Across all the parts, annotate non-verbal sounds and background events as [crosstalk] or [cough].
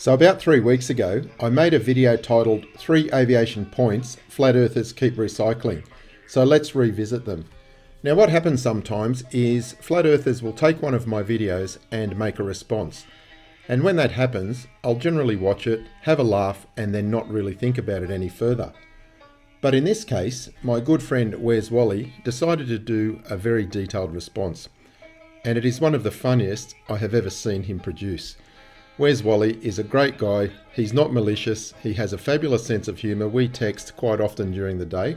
So about three weeks ago, I made a video titled Three Aviation Points Flat Earthers Keep Recycling. So let's revisit them. Now what happens sometimes is Flat Earthers will take one of my videos and make a response. And when that happens, I'll generally watch it, have a laugh, and then not really think about it any further. But in this case, my good friend Where's Wally decided to do a very detailed response. And it is one of the funniest I have ever seen him produce. Where's Wally is a great guy. He's not malicious. He has a fabulous sense of humour. We text quite often during the day.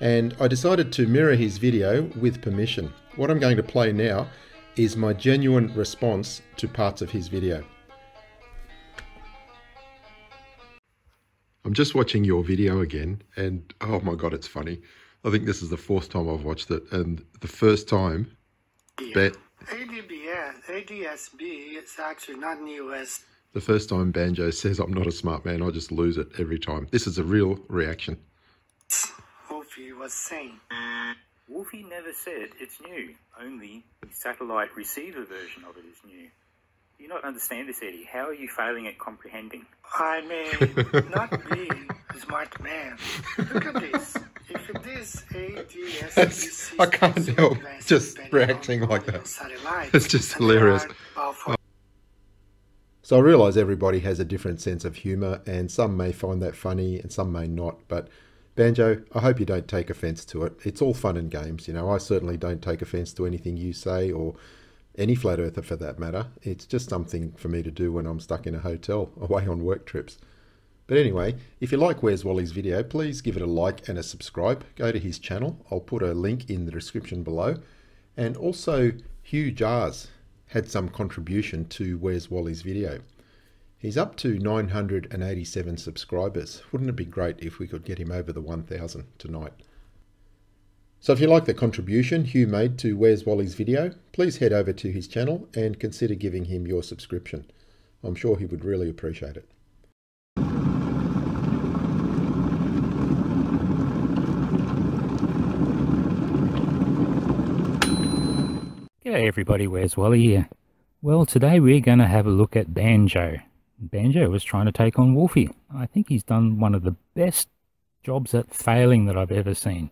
And I decided to mirror his video with permission. What I'm going to play now is my genuine response to parts of his video. I'm just watching your video again, and oh my god, it's funny. I think this is the fourth time I've watched it, and the first time, yeah. ADBS, ADSB, it's actually not new as. The first time Banjo says I'm not a smart man, I just lose it every time. This is a real reaction. Wolfie was saying. Wolfie never said it's new. Only the satellite receiver version of it is new. Do you not understand this, Eddie? How are you failing at comprehending? I may [laughs] not be a smart man. Look at this. If it is ADS, I can't help just reacting like that. It's just hilarious. So I realise everybody has a different sense of humour, and some may find that funny, and some may not. But Banjo, I hope you don't take offence to it. It's all fun and games. You know, I certainly don't take offence to anything you say or any flat earther for that matter. It's just something for me to do when I'm stuck in a hotel [laughs] away on work trips. But anyway, if you like Where's Wally's video, please give it a like and a subscribe. Go to his channel. I'll put a link in the description below. And also, Hugh Jars had some contribution to Where's Wally's video. He's up to 987 subscribers. Wouldn't it be great if we could get him over the 1000 tonight? So if you like the contribution Hugh made to Where's Wally's video, please head over to his channel and consider giving him your subscription. I'm sure he would really appreciate it. G'day everybody, Where's Wally here? Well, today we're going to have a look at Banjo. Banjo was trying to take on Wolfie. I think he's done one of the best jobs at failing that I've ever seen.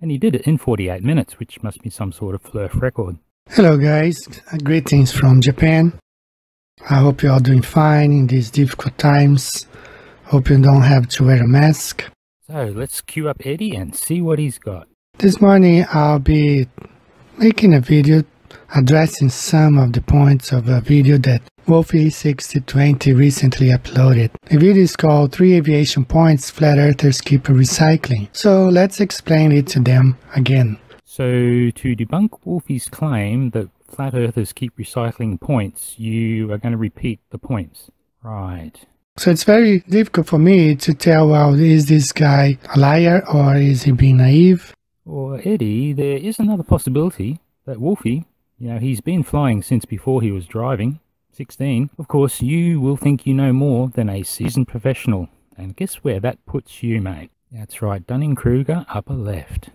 And he did it in 48 minutes, which must be some sort of flurf record. Hello guys, uh, greetings from Japan. I hope you're doing fine in these difficult times. Hope you don't have to wear a mask. So let's queue up Eddie and see what he's got. This morning I'll be making a video addressing some of the points of a video that Wolfie6020 recently uploaded. The video is called 3 Aviation Points Flat Earthers Keep Recycling. So let's explain it to them again. So to debunk Wolfie's claim that flat earthers keep recycling points, you are going to repeat the points. Right. So it's very difficult for me to tell, well, is this guy a liar or is he being naive? Or Eddie, there is another possibility that Wolfie, you know, he's been flying since before he was driving. 16. Of course, you will think you know more than a seasoned professional. And guess where that puts you, mate? That's right, Dunning-Kruger, upper left.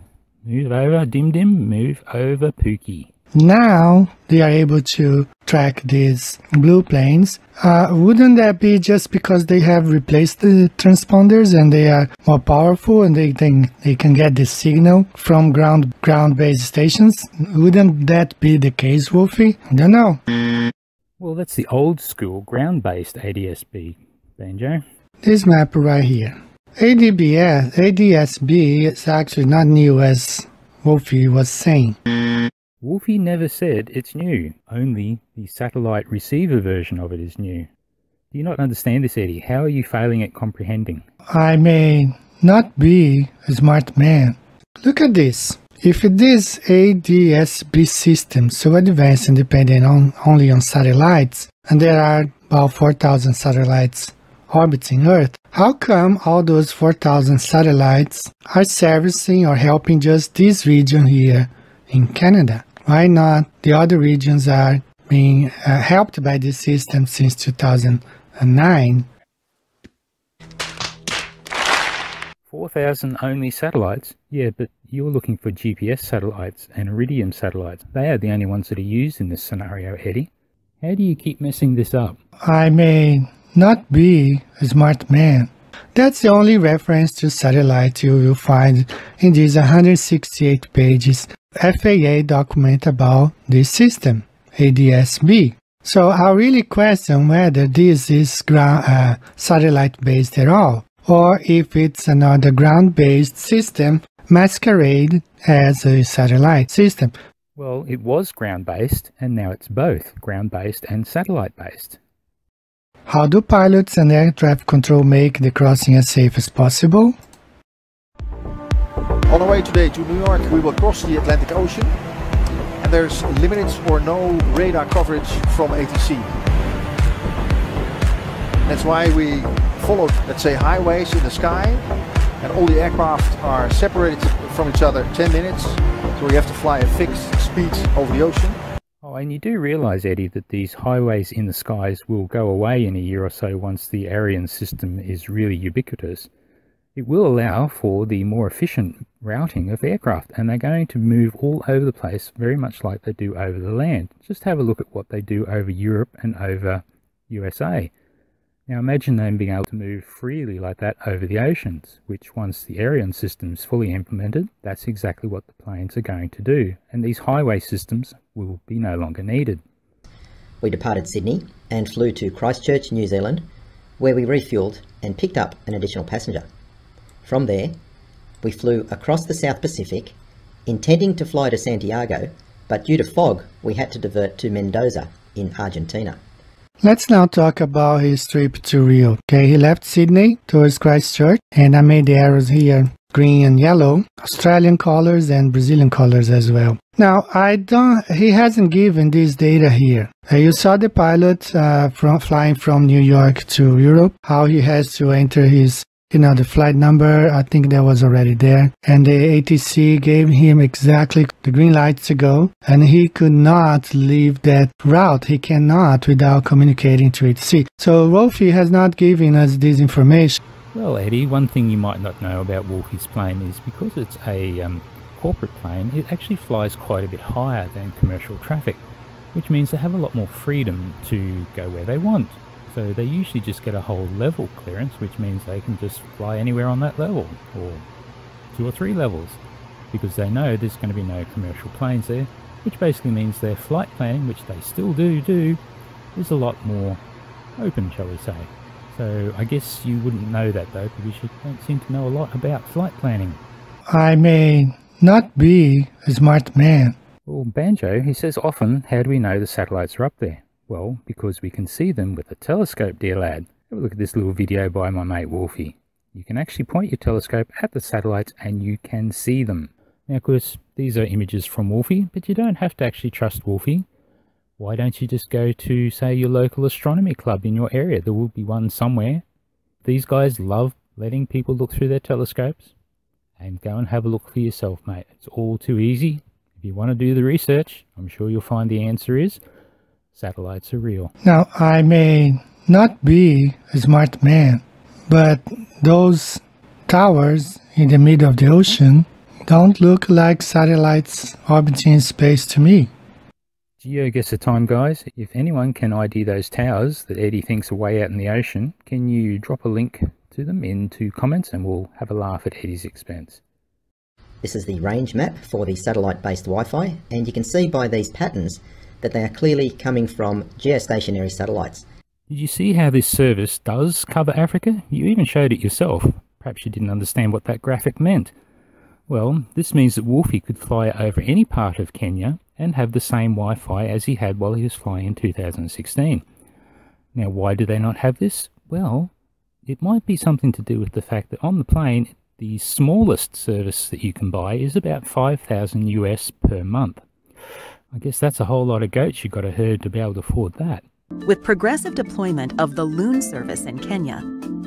Move over, Dim Dim, move over, Pookie. Now they are able to track these blue planes. Uh, wouldn't that be just because they have replaced the transponders and they are more powerful and they think they can get the signal from ground ground based stations? Wouldn't that be the case, Wolfie? I don't know. Well, that's the old school ground-based ADSB, Banjo. This map right here. ADBS, ADSB is actually not new as Wolfie was saying. Wolfie never said it's new, only the satellite receiver version of it is new. Do you not understand this, Eddie? How are you failing at comprehending? I may not be a smart man. Look at this. If this ADSB system so advanced and dependent on, only on satellites, and there are about 4,000 satellites orbiting Earth, how come all those 4,000 satellites are servicing or helping just this region here in Canada? Why not the other regions are being uh, helped by this system since 2009? 4,000 only satellites? Yeah, but you're looking for GPS satellites and Iridium satellites. They are the only ones that are used in this scenario, Eddie. How do you keep messing this up? I may not be a smart man. That's the only reference to satellite you will find in these 168 pages FAA document about this system, ADS-B. So I really question whether this is ground, uh, satellite-based at all, or if it's another ground-based system masquerade as a satellite system. Well, it was ground-based, and now it's both ground-based and satellite-based. How do pilots and air traffic control make the crossing as safe as possible? On our way today to New York, we will cross the Atlantic Ocean and there's limited or no radar coverage from ATC. That's why we followed, let's say, highways in the sky and all the aircraft are separated from each other 10 minutes. So we have to fly a fixed speed over the ocean. Oh, and you do realise, Eddie, that these highways in the skies will go away in a year or so once the Aireon system is really ubiquitous. It will allow for the more efficient routing of aircraft, and they're going to move all over the place very much like they do over the land. Just have a look at what they do over Europe and over USA. Now imagine them being able to move freely like that over the oceans, which once the Aireon system is fully implemented, that's exactly what the planes are going to do, and these highway systems will be no longer needed. We departed Sydney and flew to Christchurch, New Zealand, where we refueled and picked up an additional passenger. From there, we flew across the South Pacific, intending to fly to Santiago, but due to fog, we had to divert to Mendoza in Argentina. Let's now talk about his trip to Rio. Okay, he left Sydney towards Christchurch, and I made the arrows here green and yellow, Australian colors and Brazilian colors as well. Now, I don't, he hasn't given this data here. Uh, you saw the pilot uh, from flying from New York to Europe, how he has to enter his you know, the flight number, I think that was already there. And the ATC gave him exactly the green light to go. And he could not leave that route. He cannot without communicating to ATC. So Wolfie has not given us this information. Well, Eddie, one thing you might not know about Wolfie's plane is because it's a um, corporate plane, it actually flies quite a bit higher than commercial traffic, which means they have a lot more freedom to go where they want. So they usually just get a whole level clearance, which means they can just fly anywhere on that level, or two or three levels, because they know there's going to be no commercial planes there, which basically means their flight planning, which they still do do, is a lot more open, shall we say. So I guess you wouldn't know that though, because you don't seem to know a lot about flight planning. I may not be a smart man. Well, Banjo, he says often, how do we know the satellites are up there? Well, because we can see them with a telescope, dear lad. Have a look at this little video by my mate Wolfie. You can actually point your telescope at the satellites and you can see them. Now, of course, these are images from Wolfie, but you don't have to actually trust Wolfie. Why don't you just go to, say, your local astronomy club in your area? There will be one somewhere. These guys love letting people look through their telescopes. And go and have a look for yourself, mate. It's all too easy. If you want to do the research, I'm sure you'll find the answer is satellites are real. Now, I may not be a smart man, but those towers in the middle of the ocean don't look like satellites orbiting space to me. Geo guess the time, guys. If anyone can ID those towers that Eddie thinks are way out in the ocean, can you drop a link to them into comments and we'll have a laugh at Eddie's expense. This is the range map for the satellite-based Wi-Fi, and you can see by these patterns that they are clearly coming from geostationary satellites. Did you see how this service does cover Africa? You even showed it yourself. Perhaps you didn't understand what that graphic meant. Well, this means that Wolfie could fly over any part of Kenya and have the same Wi-Fi as he had while he was flying in 2016. Now, why do they not have this? Well, it might be something to do with the fact that on the plane, the smallest service that you can buy is about 5,000 US per month. I guess that's a whole lot of goats you've got to herd to be able to afford that. With progressive deployment of the Loon service in Kenya,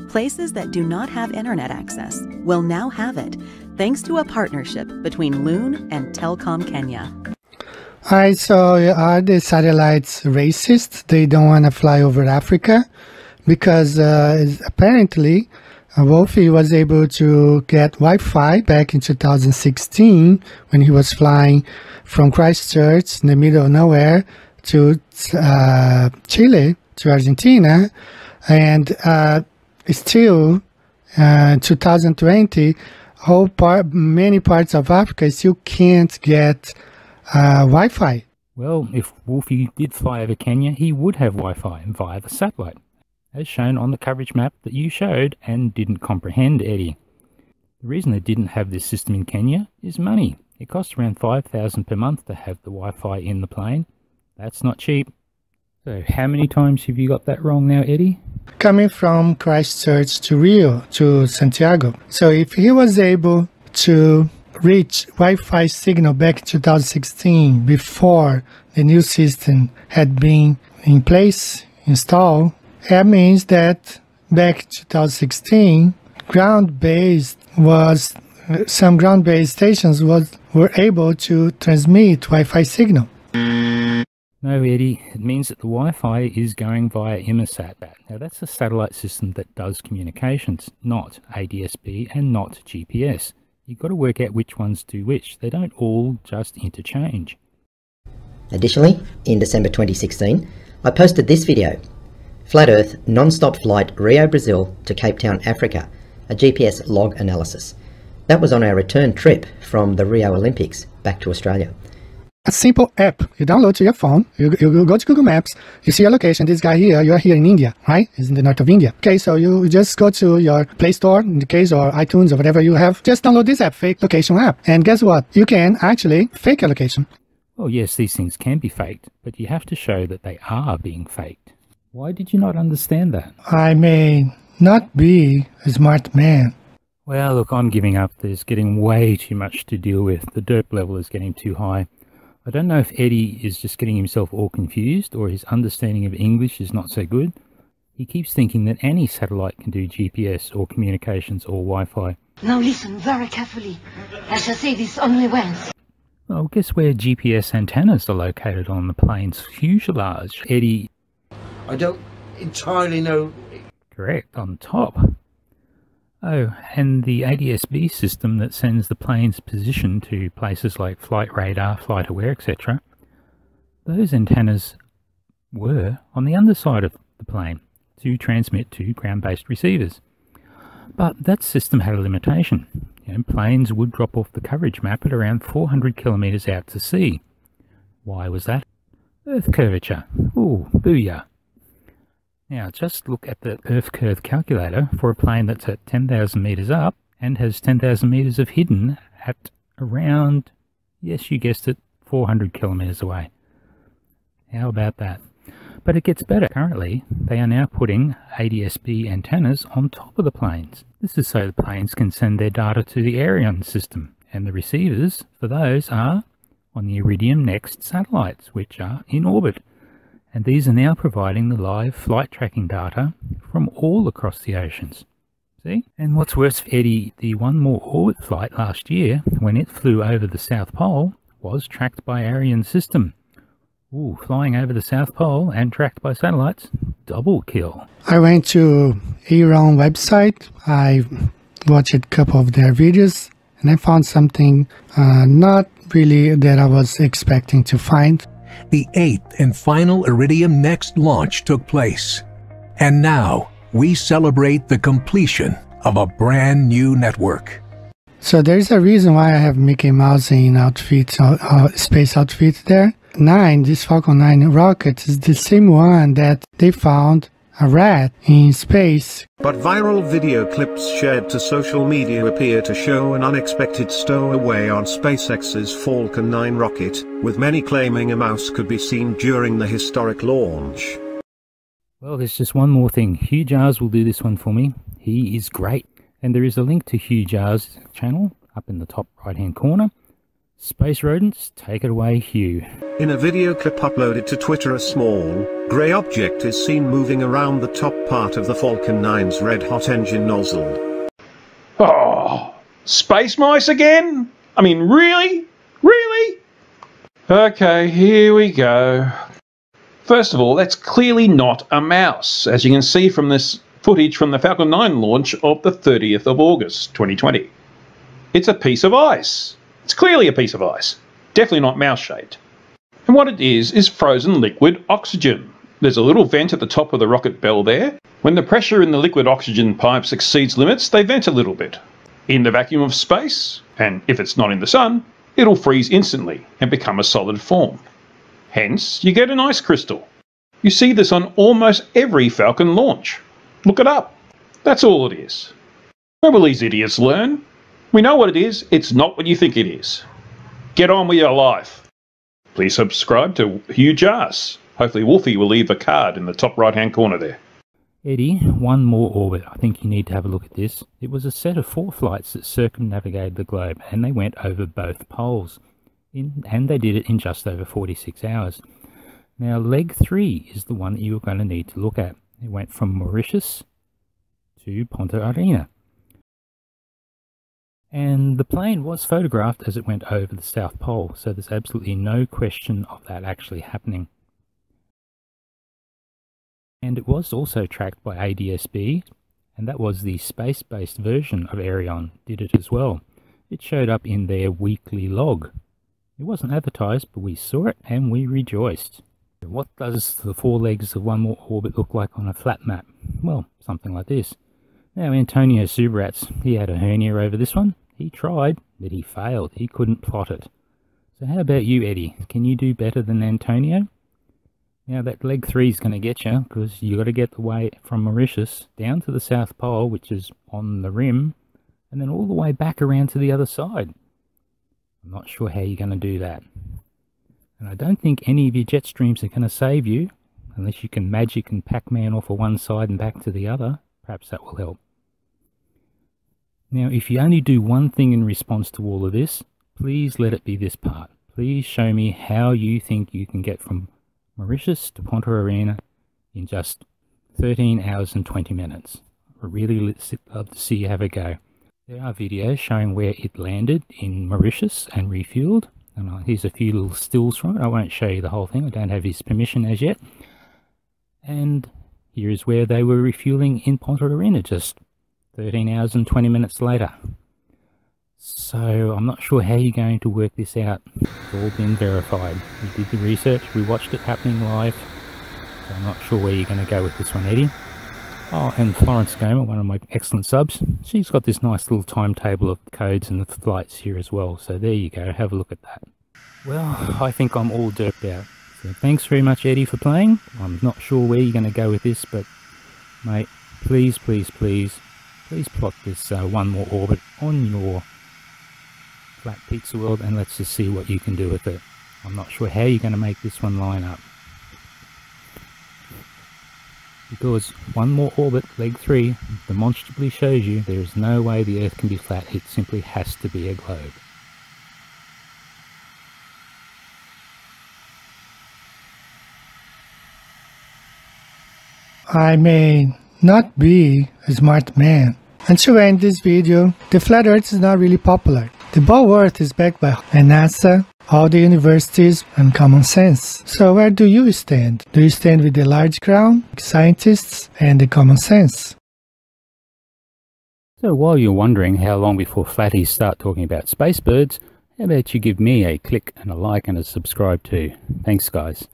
places that do not have internet access will now have it, thanks to a partnership between Loon and Telkom Kenya. I saw are the satellites racist? They don't want to fly over Africa because uh, apparently uh, Wolfie was able to get Wi-Fi back in 2016 when he was flying from Christchurch in the middle of nowhere to uh, Chile to Argentina. and uh, still uh, 2020 whole part many parts of africa still can't get uh, wi-fi Well, if Wolfie did fly over Kenya, he would have Wi Fi via the satellite, as shown on the coverage map that you showed and didn't comprehend, Eddie. The reason they didn't have this system in Kenya is money. It costs around 5000 per month to have the Wi Fi in the plane. That's not cheap. So, how many times have you got that wrong now, Eddie? coming from christchurch to rio to santiago so if he was able to reach wi-fi signal back in 2016 before the new system had been in place installed that means that back in 2016 ground-based was some ground-based stations was were able to transmit wi-fi signal No, Eddie, it means that the Wi Fi is going via Inmarsat. Now, that's a satellite system that does communications, not ADSB and not GPS. You've got to work out which ones do which. They don't all just interchange. Additionally, in December 2016, I posted this video Flat Earth non stop flight Rio, Brazil to Cape Town, Africa, a GPS log analysis. That was on our return trip from the Rio Olympics back to Australia. a simple app. You download to your phone you, you go to google maps you see your location this guy here you're here in india right? Is in the north of india. Okay so you just go to your play store in the case or itunes or whatever you have. Just download this app fake location app. And guess what? You can actually fake your location. Well, yes, these things can be faked, but you have to show that they are being faked. Why did you not understand that? i may not be a smart man Well, look, I'm giving up. There's getting way too much to deal with. The derp level is getting too high. I don't know if Eddie is just getting himself all confused or his understanding of English is not so good. He keeps thinking that any satellite can do GPS or communications or Wi Fi. Now listen very carefully. I shall say this only once. Well, guess where GPS antennas are located on the plane's fuselage? Eddie, I don't entirely know. correct, on top. Oh, and the ADSB system that sends the plane's position to places like flight radar, flight aware, etc. Those antennas were on the underside of the plane to transmit to ground based receivers. But that system had a limitation. You know, planes would drop off the coverage map at around 400 kilometres out to sea. Why was that? Earth curvature. Ooh, booyah. Now, just look at the Earth curve calculator for a plane that's at 10,000 metres up and has 10,000 metres of hidden at around, yes, you guessed it, 400 kilometres away. How about that? But it gets better. Currently, they are now putting ADSB antennas on top of the planes. This is so the planes can send their data to the Aireon system, and the receivers for those are on the Iridium Next satellites, which are in orbit and these are now providing the live flight tracking data from all across the oceans. See? And what's worse for Eddie, the One More Orbit flight last year, when it flew over the South Pole, was tracked by Aireon system. Ooh, flying over the South Pole and tracked by satellites, double kill. I went to Iran website. I watched a couple of their videos, and I found something uh, not really that I was expecting to find. The eighth and final Iridium Next launch took place. And now we celebrate the completion of a brand new network. So there's a reason why I have Mickey Mouse in outfit, uh, uh, space outfit there. Nine, this Falcon 9 rocket is the same one that they found a rat in space. But viral video clips shared to social media appear to show an unexpected stowaway on SpaceX's Falcon 9 rocket, with many claiming a mouse could be seen during the historic launch. Well, there's just one more thing. Hugh Jars will do this one for me. He is great. And there is a link to Hugh Jars' channel up in the top right hand corner. Space Rodents, take it away, Hugh. In a video clip uploaded to Twitter, a small, grey object is seen moving around the top part of the Falcon 9's red hot engine nozzle. Oh, space mice again? I mean, really? Really? Okay, here we go. First of all, that's clearly not a mouse, as you can see from this footage from the Falcon 9 launch of the 30th of August 2020. It's a piece of ice. It's clearly a piece of ice. Definitely not mouse shaped. And what it is, is frozen liquid oxygen. There's a little vent at the top of the rocket bell there. When the pressure in the liquid oxygen pipes exceeds limits, they vent a little bit. In the vacuum of space, and if it's not in the sun, it'll freeze instantly and become a solid form. Hence, you get an ice crystal. You see this on almost every Falcon launch. Look it up. That's all it is. Where will these idiots learn? We know what it is, it's not what you think it is. Get on with your life. Please subscribe to Hugh Jars. Hopefully Wolfie will leave a card in the top right hand corner there. Eddie, one more orbit. I think you need to have a look at this. It was a set of four flights that circumnavigated the globe and they went over both poles. In, and they did it in just over 46 hours. Now, leg three is the one that you're going to need to look at. It went from Mauritius to Ponta Arena. And the plane was photographed as it went over the South Pole, so there's absolutely no question of that actually happening. And it was also tracked by ADSB, and that was the space-based version of Aireon did it as well. It showed up in their weekly log. It wasn't advertised, but we saw it and we rejoiced. What does the four legs of one more orbit look like on a flat map? Well, something like this. Now, Antonio Subirats, he had a hernia over this one. He tried, but he failed. He couldn't plot it. So how about you, Eddie? Can you do better than Antonio? Now that leg three is going to get you because you've got to get the way from Mauritius down to the South Pole, which is on the rim, and then all the way back around to the other side. I'm not sure how you're going to do that. And I don't think any of your jet streams are going to save you, unless you can magic and Pac-Man off of one side and back to the other. Perhaps that will help. Now, if you only do one thing in response to all of this, please let it be this part. Please show me how you think you can get from Mauritius to Ponta Arena in just 13 hours and 20 minutes. I really love to see you have a go. There are videos showing where it landed in Mauritius and refueled. And uh, here's a few little stills from it. I won't show you the whole thing. I don't have his permission as yet. And here is where they were refueling in Ponta Arena just 13 hours and 20 minutes later. So I'm not sure how you're going to work this out. It's all been verified. We did the research, we watched it happening live. So I'm not sure where you're going to go with this one, Eddie. Oh, and Florence Gamer, one of my excellent subs, she's got this nice little timetable of codes and the flights here as well. So there you go, have a look at that. Well, I think I'm all derped out. So thanks very much, Eddie, for playing. I'm not sure where you're going to go with this, but mate, please, please, please, please plot this uh, one more orbit on your flat pizza world and let's just see what you can do with it. I'm not sure how you're going to make this one line up. Because one more orbit, leg 3, demonstrably shows you there is no way the Earth can be flat, it simply has to be a globe. I may not be a smart man. And to end this video, the flat earth is not really popular. The ball earth is backed by NASA, all the universities, and common sense. So where do you stand? Do you stand with the large crown, scientists, and the common sense? So while you're wondering how long before flatties start talking about space birds, how about you give me a click and a like and a subscribe too. Thanks guys.